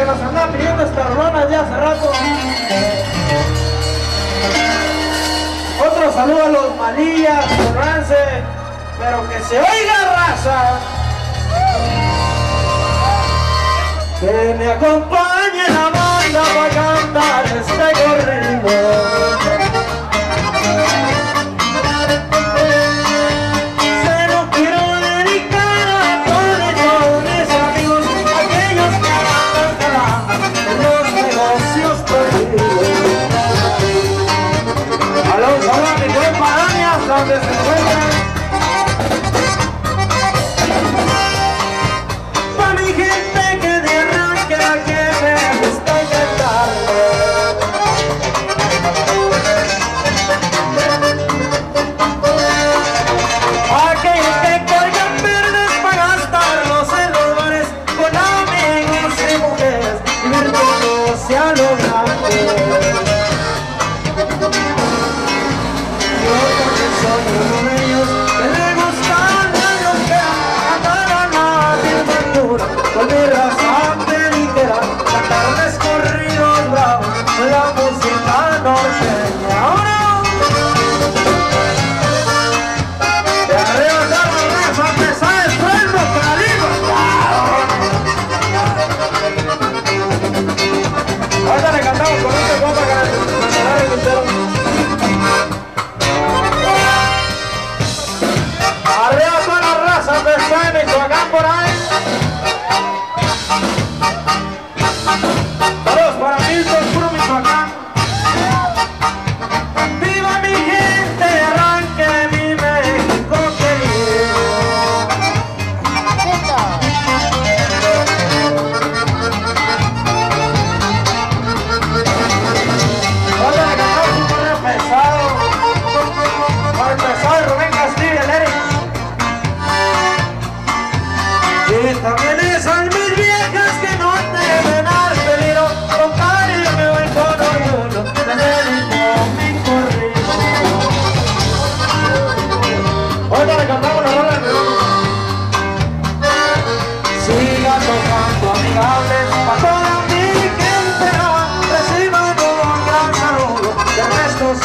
que nos andan pidiendo estas ronas de hace rato. Otro saludo a los malillas, Rance, pero que se oiga raza. Que me acompañe. donde se encuentran